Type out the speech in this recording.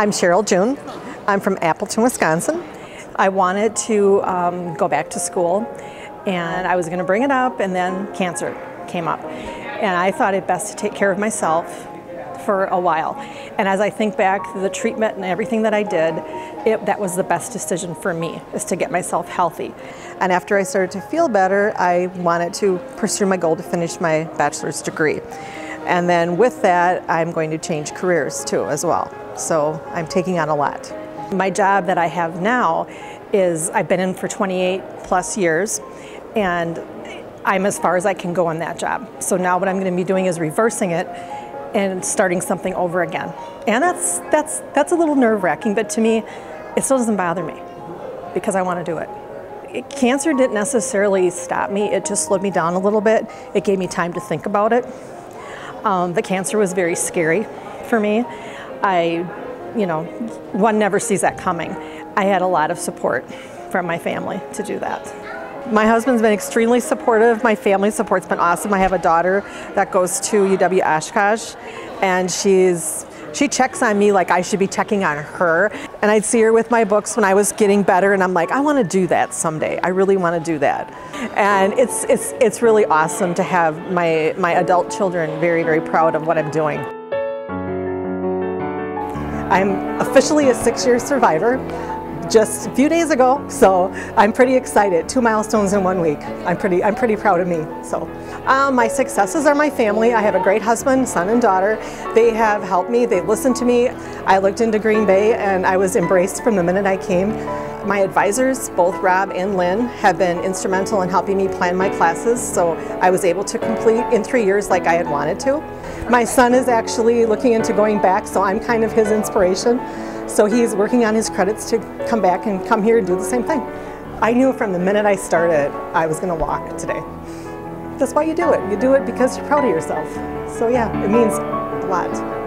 I'm Cheryl Juen. I'm from Appleton, Wisconsin. I wanted to um, go back to school and I was going to bring it up and then cancer came up. And I thought it best to take care of myself for a while. And as I think back the treatment and everything that I did, it, that was the best decision for me, is to get myself healthy. And after I started to feel better, I wanted to pursue my goal to finish my bachelor's degree. And then with that, I'm going to change careers too as well. So I'm taking on a lot. My job that I have now is I've been in for 28 plus years and I'm as far as I can go on that job. So now what I'm going to be doing is reversing it and starting something over again. And that's that's that's a little nerve-wracking, but to me, it still doesn't bother me because I want to do it. it. Cancer didn't necessarily stop me; it just slowed me down a little bit. It gave me time to think about it. Um, the cancer was very scary for me. I, you know, one never sees that coming. I had a lot of support from my family to do that. My husband's been extremely supportive. My family support's been awesome. I have a daughter that goes to UW Oshkosh, and she's she checks on me like I should be checking on her. And I'd see her with my books when I was getting better, and I'm like, I want to do that someday. I really want to do that. And it's it's it's really awesome to have my my adult children very very proud of what I'm doing. I'm officially a six-year survivor just a few days ago, so I'm pretty excited. Two milestones in one week. I'm pretty, I'm pretty proud of me. So, um, my successes are my family. I have a great husband, son, and daughter. They have helped me. They listened to me. I looked into Green Bay, and I was embraced from the minute I came. My advisors, both Rob and Lynn, have been instrumental in helping me plan my classes, so I was able to complete in three years like I had wanted to. My son is actually looking into going back, so I'm kind of his inspiration. So he's working on his credits to come back and come here and do the same thing. I knew from the minute I started I was going to walk today. That's why you do it. You do it because you're proud of yourself. So yeah, it means a lot.